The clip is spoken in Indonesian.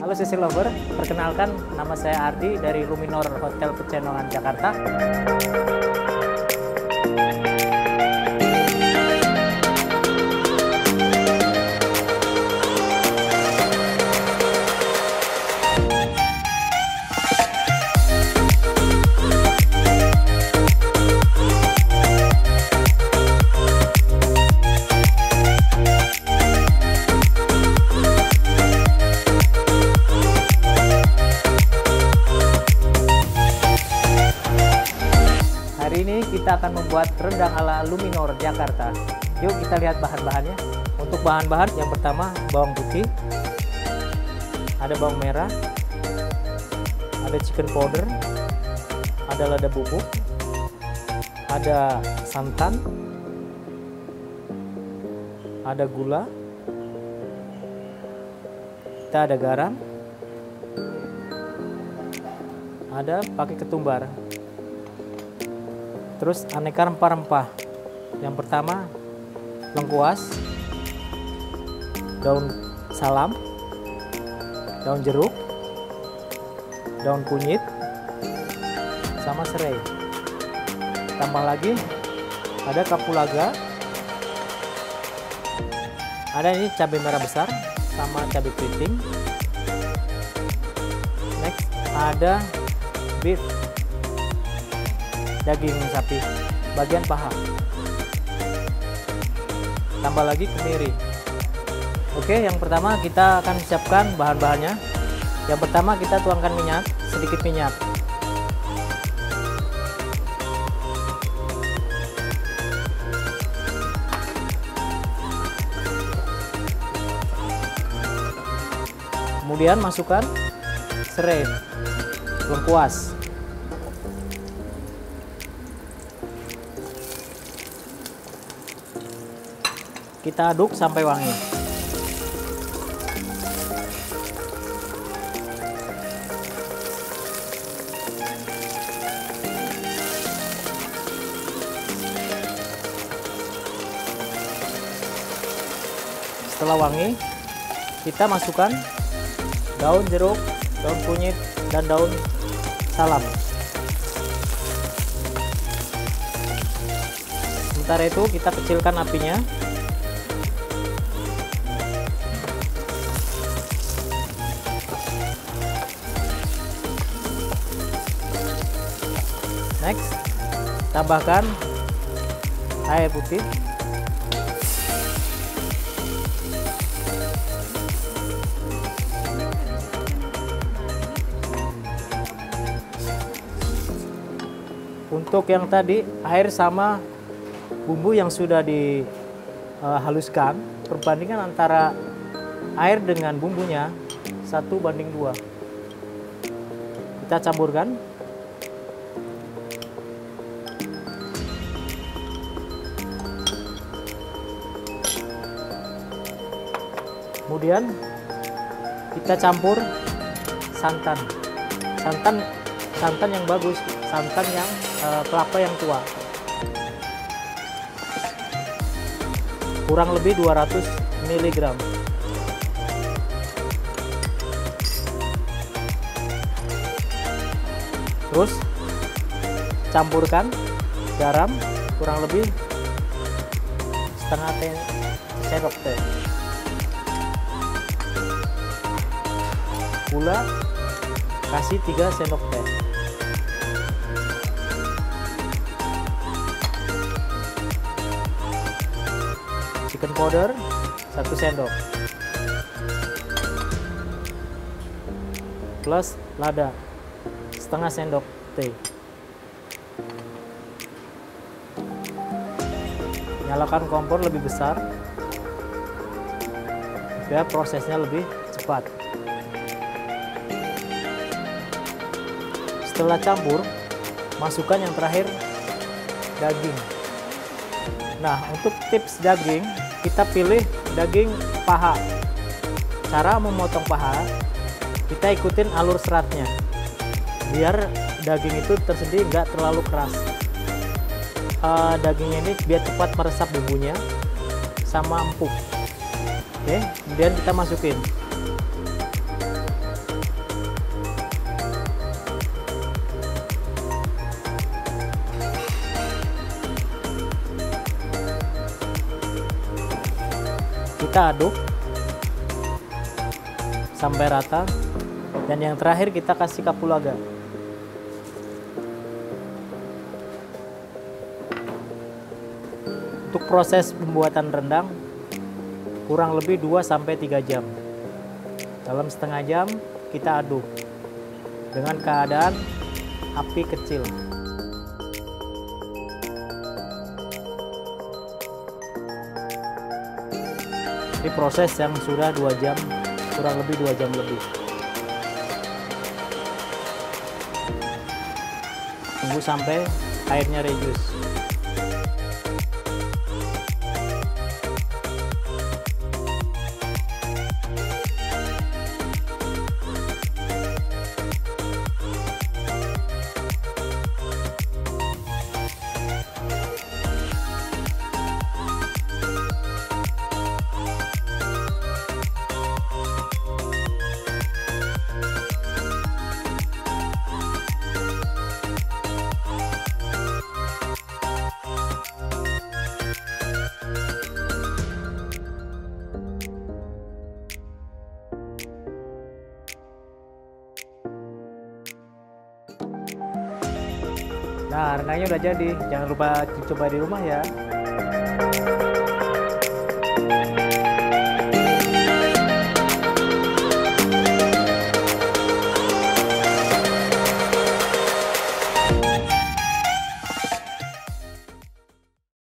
Halo Sisi Lover, perkenalkan nama saya Ardi dari Luminor Hotel Pecenongan Jakarta. Kita akan membuat rendang ala Luminor Jakarta. Yuk kita lihat bahan-bahannya. Untuk bahan-bahan yang pertama bawang putih, ada bawang merah, ada chicken powder, ada lada bubuk, ada santan, ada gula, kita ada garam, ada pakai ketumbar. Terus aneka rempah-rempah. Yang pertama lengkuas, daun salam, daun jeruk, daun kunyit, sama serai. Tambah lagi ada kapulaga, ada ini cabai merah besar sama cabai keriting. Next ada beef daging sapi. Bagian paha. Tambah lagi kemiri. Oke yang pertama kita akan siapkan bahan-bahannya. Yang pertama kita tuangkan minyak sedikit minyak. Kemudian masukkan serai. Lengkuas kita aduk sampai wangi. Setelah wangi, kita masukkan daun jeruk, daun kunyit, dan daun salam. Sementara itu kita kecilkan apinya Next, tambahkan air putih. Untuk yang tadi air sama bumbu yang sudah dihaluskan, perbandingan antara air dengan bumbunya satu banding dua. Kita campurkan kemudian kita campur santan. Santan santan yang bagus santan yang uh, kelapa yang tua. Kurang lebih 200 mg terus campurkan garam kurang lebih setengah sendok teh gula kasih 3 sendok teh. Chicken powder 1 sendok. Plus lada setengah sendok teh. Nyalakan kompor lebih besar biar prosesnya lebih cepat setelah campur masukkan yang terakhir daging. Nah untuk tips daging kita pilih daging paha. Cara memotong paha kita ikutin alur seratnya. Biar daging itu tersedia nggak terlalu keras. Uh, dagingnya ini biar cepat meresap bumbunya sama empuk. Oke kemudian kita masukin kita aduk sampai rata. Dan yang terakhir kita kasih kapulaga. Untuk proses pembuatan rendang kurang lebih 2 sampai 3 jam. Dalam setengah jam kita aduk dengan keadaan api kecil ini proses yang sudah dua jam kurang lebih dua jam lebih. Tunggu sampai airnya reduce Nah, rendangnya udah jadi. Jangan lupa coba di rumah ya.